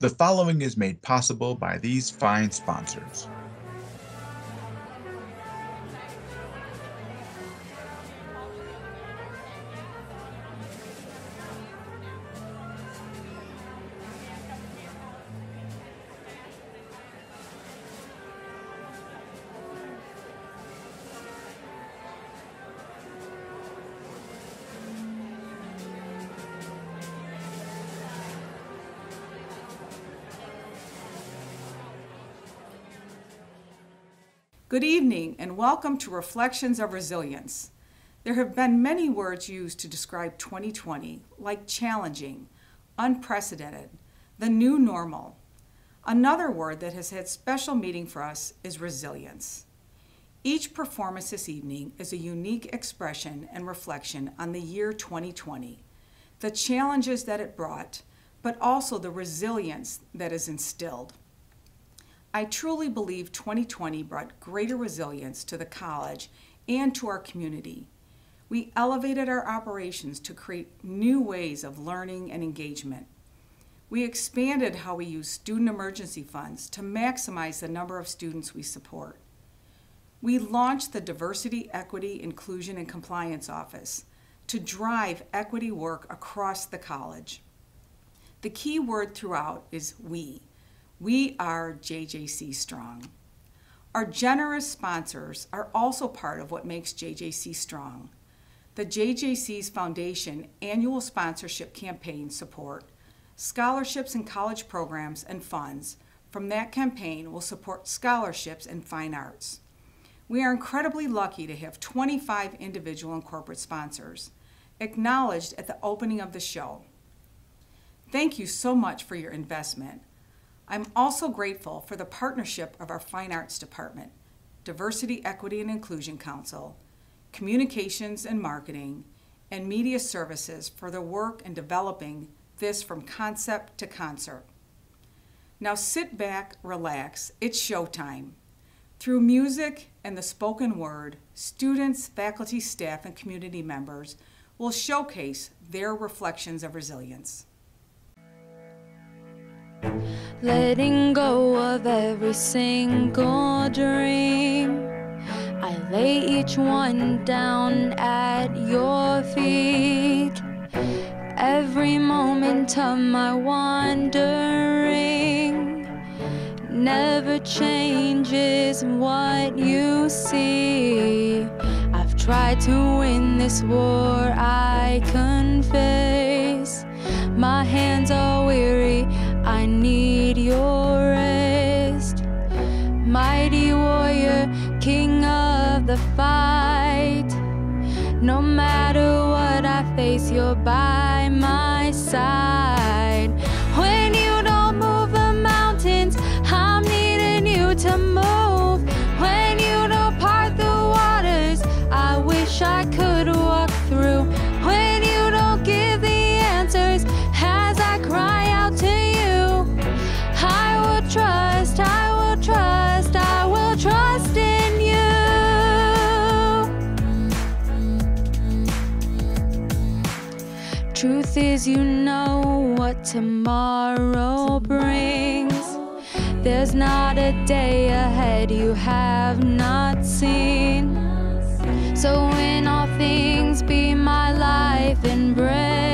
The following is made possible by these fine sponsors. Good evening and welcome to Reflections of Resilience. There have been many words used to describe 2020, like challenging, unprecedented, the new normal. Another word that has had special meaning for us is resilience. Each performance this evening is a unique expression and reflection on the year 2020, the challenges that it brought, but also the resilience that is instilled. I truly believe 2020 brought greater resilience to the college and to our community. We elevated our operations to create new ways of learning and engagement. We expanded how we use student emergency funds to maximize the number of students we support. We launched the Diversity, Equity, Inclusion, and Compliance Office to drive equity work across the college. The key word throughout is we. We are JJC Strong. Our generous sponsors are also part of what makes JJC Strong. The JJC's Foundation annual sponsorship campaign support scholarships and college programs and funds from that campaign will support scholarships in fine arts. We are incredibly lucky to have 25 individual and corporate sponsors, acknowledged at the opening of the show. Thank you so much for your investment. I'm also grateful for the partnership of our Fine Arts Department, Diversity, Equity, and Inclusion Council, Communications and Marketing, and Media Services for their work in developing this from concept to concert. Now sit back, relax, it's showtime. Through music and the spoken word, students, faculty, staff, and community members will showcase their reflections of resilience letting go of every single dream. I lay each one down at your feet. Every moment of my wandering never changes what you see. I've tried to win this war, I confess. My hands are weary I need your rest. Mighty warrior, king of the fight. No matter what I face, you're by my side. Truth is, you know what tomorrow brings. There's not a day ahead you have not seen. So, in all things, be my life and breath.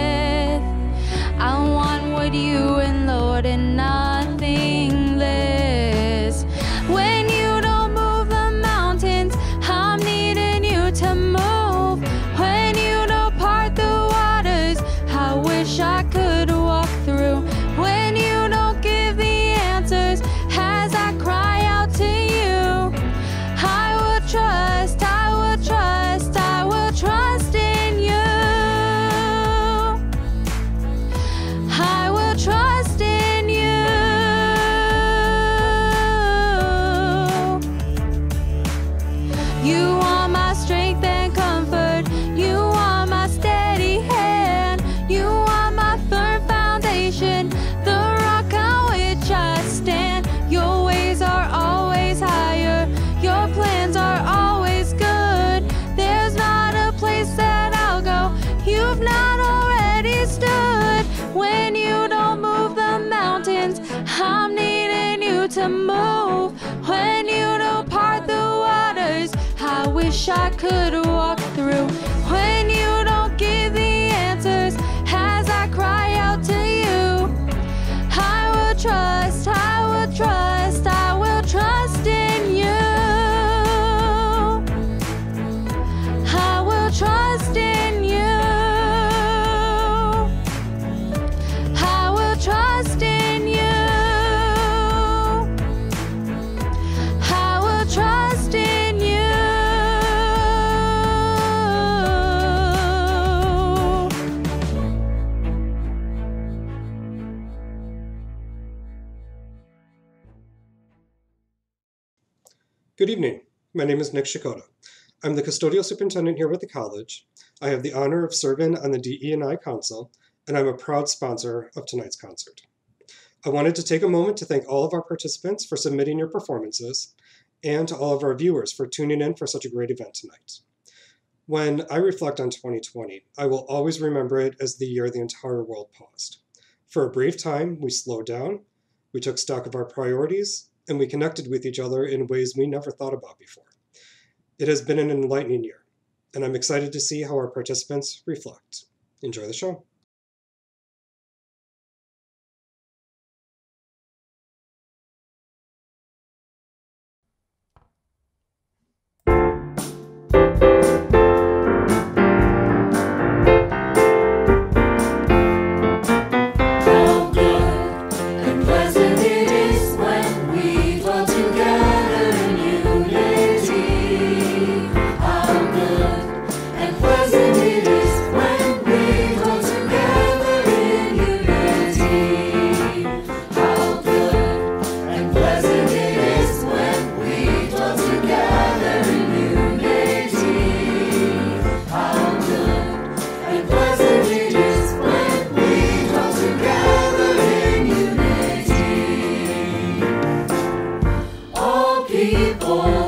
Could Good evening. My name is Nick Shikoda. I'm the custodial superintendent here with the college. I have the honor of serving on the DE&I Council, and I'm a proud sponsor of tonight's concert. I wanted to take a moment to thank all of our participants for submitting your performances, and to all of our viewers for tuning in for such a great event tonight. When I reflect on 2020, I will always remember it as the year the entire world paused. For a brief time, we slowed down, we took stock of our priorities, and we connected with each other in ways we never thought about before. It has been an enlightening year, and I'm excited to see how our participants reflect. Enjoy the show. People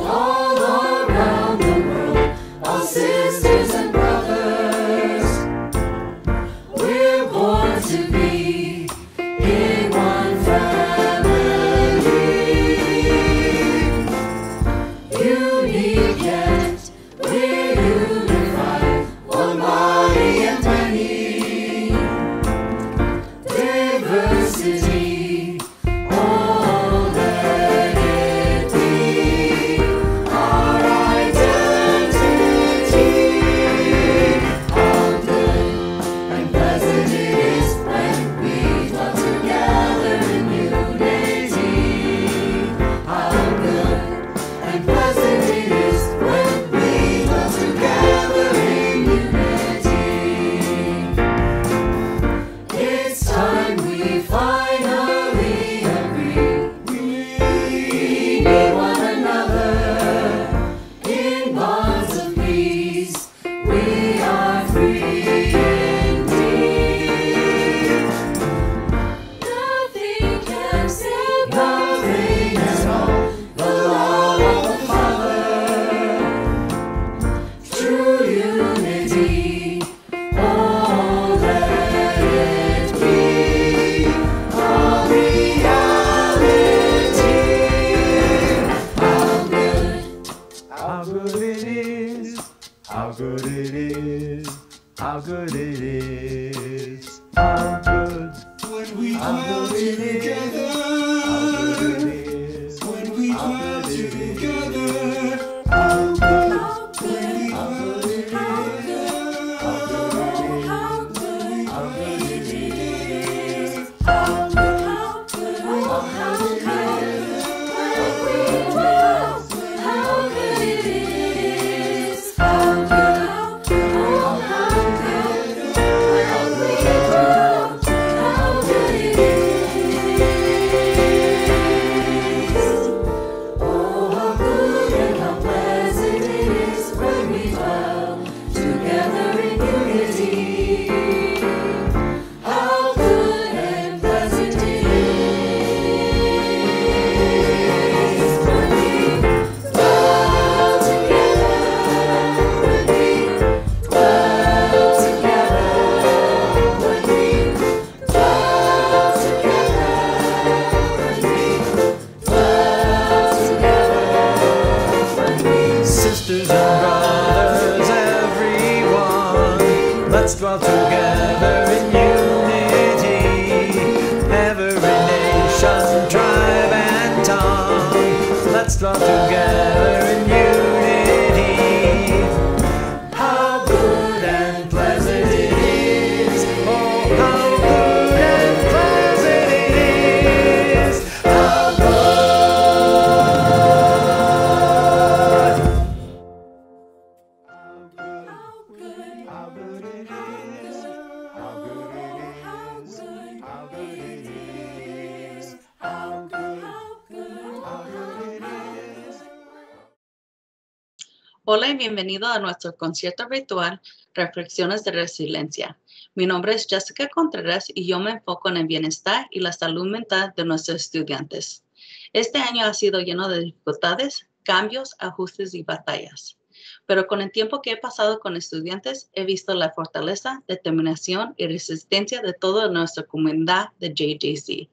a nuestro concierto virtual Reflexiones de Resiliencia. Mi nombre es Jessica Contreras y yo me enfoco en el bienestar y la salud mental de nuestros estudiantes. Este año ha sido lleno de dificultades, cambios, ajustes y batallas. Pero con el tiempo que he pasado con estudiantes, he visto la fortaleza, determinación y resistencia de toda nuestra comunidad de JJC.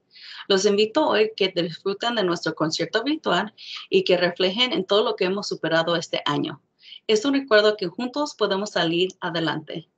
Los invito hoy que disfruten de nuestro concierto virtual y que reflejen en todo lo que hemos superado este año. Es un recuerdo que juntos podemos salir adelante.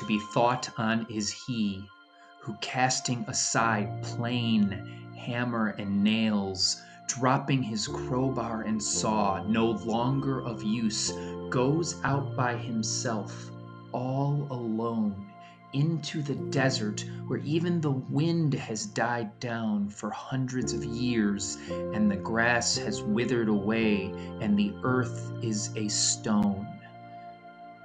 To be thought on is he who, casting aside plane, hammer, and nails, dropping his crowbar and saw, no longer of use, goes out by himself, all alone, into the desert where even the wind has died down for hundreds of years, and the grass has withered away, and the earth is a stone.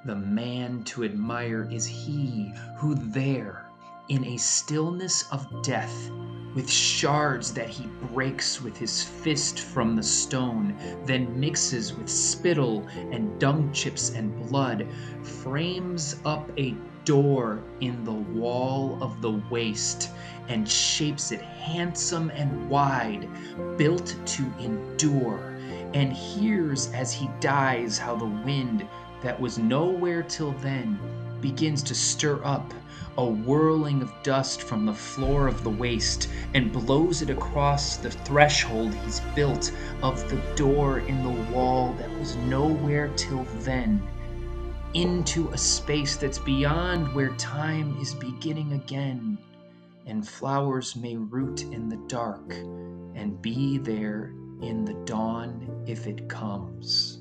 The man to admire is he who there, in a stillness of death, with shards that he breaks with his fist from the stone, then mixes with spittle and dung chips and blood, frames up a door in the wall of the waste and shapes it handsome and wide, built to endure, and hears as he dies how the wind that was nowhere till then begins to stir up a whirling of dust from the floor of the waste and blows it across the threshold he's built of the door in the wall that was nowhere till then into a space that's beyond where time is beginning again and flowers may root in the dark and be there in the dawn if it comes.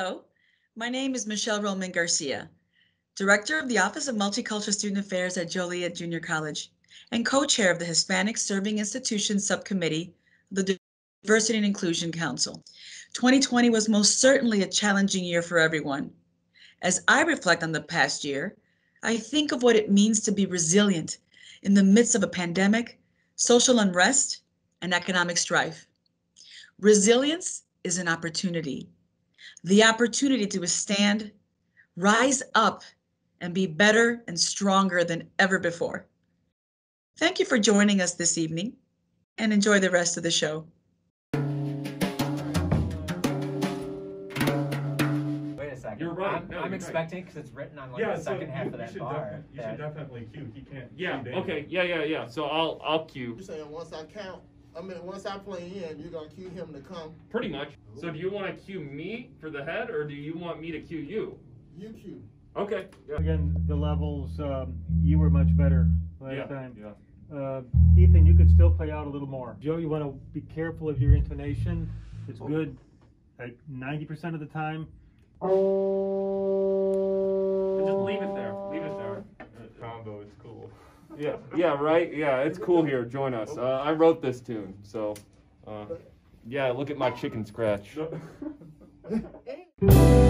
Hello, my name is Michelle Roman Garcia, Director of the Office of Multicultural Student Affairs at Joliet Junior College and co-chair of the Hispanic Serving Institutions Subcommittee the Diversity and Inclusion Council. 2020 was most certainly a challenging year for everyone. As I reflect on the past year, I think of what it means to be resilient in the midst of a pandemic, social unrest, and economic strife. Resilience is an opportunity. The opportunity to withstand, rise up, and be better and stronger than ever before. Thank you for joining us this evening and enjoy the rest of the show. Wait a second. You're right. I'm, No, I'm you're right. expecting because it's written on like Yeah, the so second half you- of you that should bar. defi- You that- should definitely cue. He can't. Yeah. Okay. Yeah. Yeah. Yeah. So I'll I'll cue. You're saying once I count, I mean, once I play in, you're gonna cue him to come. Pretty much. So do you want to cue me for the head, or do you want me to cue you? You cue. Okay. Yeah. Again, the levels, um, you were much better last Yeah. time. Yeah. Uh, Ethan, you could still play out a little more. Joe, you want to be careful of your intonation. It's good like 90% of the time. Just Yeah. Yeah. Right. Yeah. It's cool here. Join us. Uh, I wrote this tune, so. Uh, yeah. Look at my chicken scratch.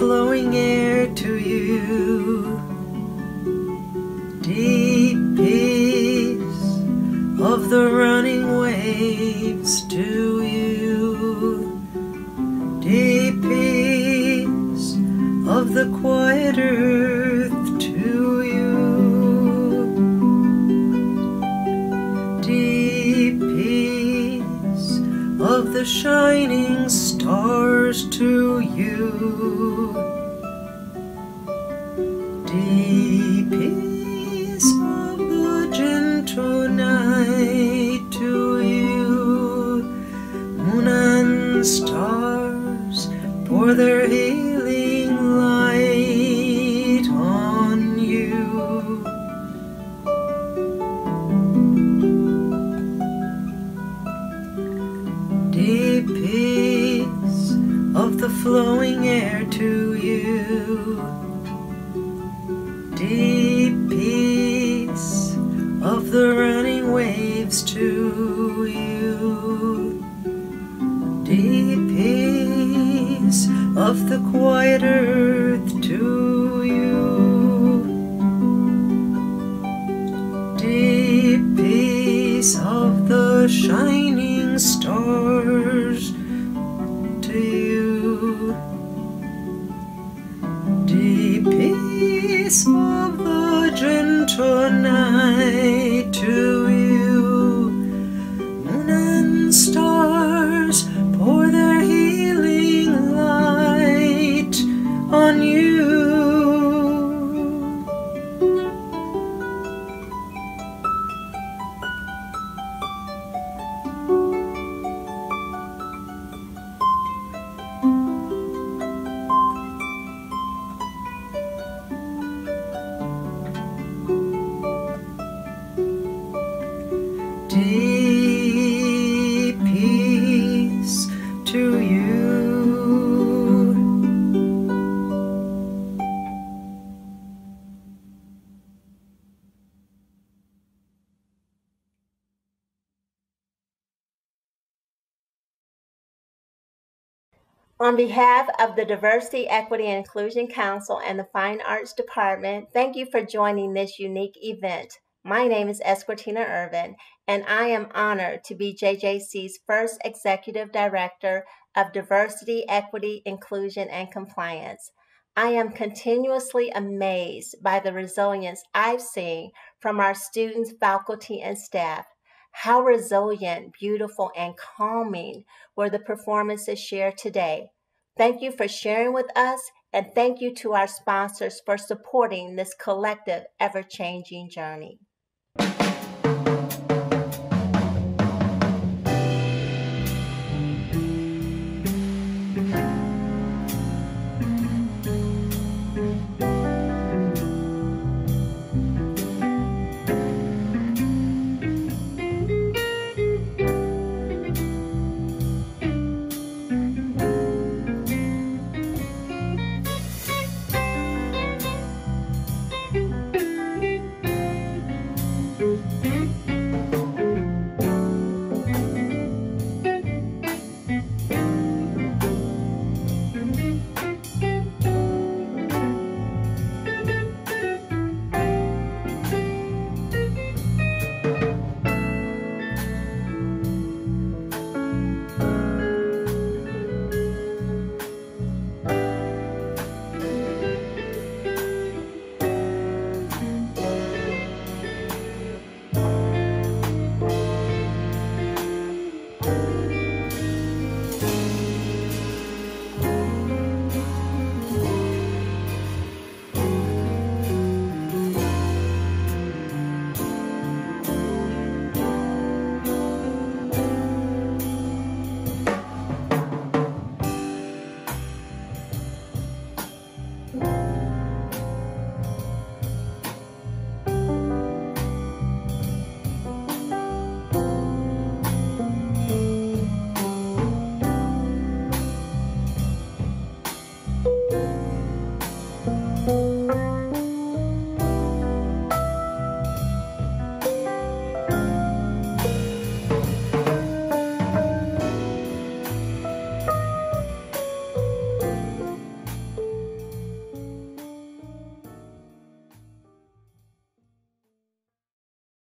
flowing air to you. Deep peace of the running waves to you. Deep peace of the quiet earth to you. Deep peace of the shining stars to shining stars to you. Deep peace of the gentle night On behalf of the Diversity, Equity, and Inclusion Council and the Fine Arts Department, thank you for joining this unique event. My name is Esquartina Irvin, and I am honored to be JJC's first Executive Director of Diversity, Equity, Inclusion, and Compliance. I am continuously amazed by the resilience I've seen from our students, faculty, and staff. How resilient, beautiful, and calming were the performances shared today. Thank you for sharing with us, and thank you to our sponsors for supporting this collective, ever changing journey.